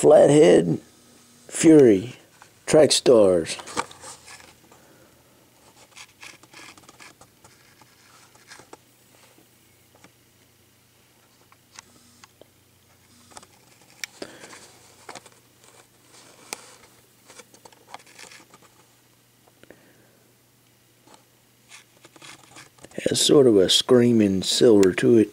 Flathead Fury Track Stars. Has sort of a screaming silver to it.